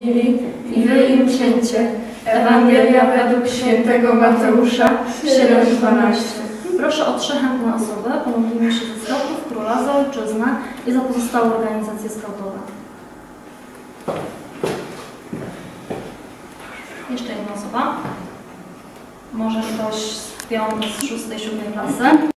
i wy im księcie. Ewangelia według świętego Mateusza 7:12. Proszę o trzy chętne osoby. Pomodlimy się ze Skautów, Króla, za Ojczyznę i za pozostałe organizacje skautowe. Jeszcze jedna osoba. Może ktoś z piątej, z szóstej, siódmej klasy.